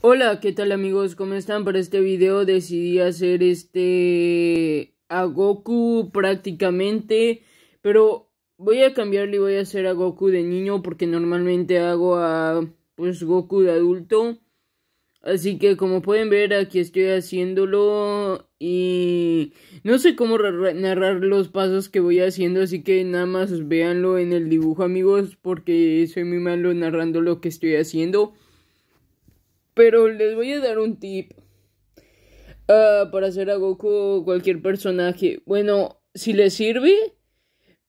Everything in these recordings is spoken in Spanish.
Hola, ¿qué tal amigos? ¿Cómo están? Para este video decidí hacer este a Goku prácticamente, pero voy a cambiarle y voy a hacer a Goku de niño porque normalmente hago a pues Goku de adulto. Así que como pueden ver aquí estoy haciéndolo y no sé cómo narrar los pasos que voy haciendo, así que nada más véanlo en el dibujo amigos porque soy muy malo narrando lo que estoy haciendo. Pero les voy a dar un tip uh, para hacer a Goku cualquier personaje. Bueno, si les sirve,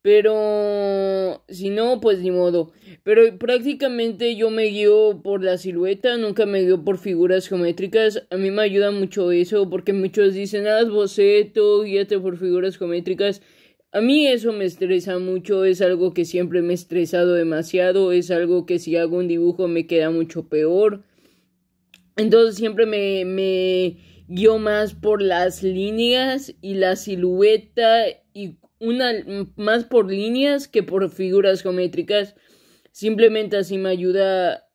pero si no, pues ni modo. Pero prácticamente yo me guío por la silueta, nunca me guío por figuras geométricas. A mí me ayuda mucho eso porque muchos dicen, haz boceto, guíate por figuras geométricas. A mí eso me estresa mucho, es algo que siempre me he estresado demasiado, es algo que si hago un dibujo me queda mucho peor. Entonces siempre me, me guío más por las líneas y la silueta y una más por líneas que por figuras geométricas. Simplemente así me ayuda.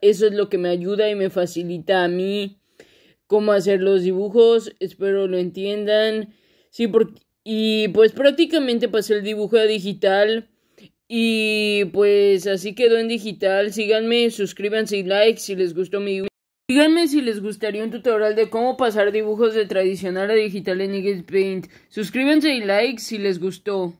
Eso es lo que me ayuda y me facilita a mí cómo hacer los dibujos. Espero lo entiendan. Sí, y pues prácticamente pasé el dibujo a digital. Y pues así quedó en digital. Síganme, suscríbanse y like si les gustó mi Díganme si les gustaría un tutorial de cómo pasar dibujos de tradicional a digital en Eagle Paint. Suscríbanse y like si les gustó.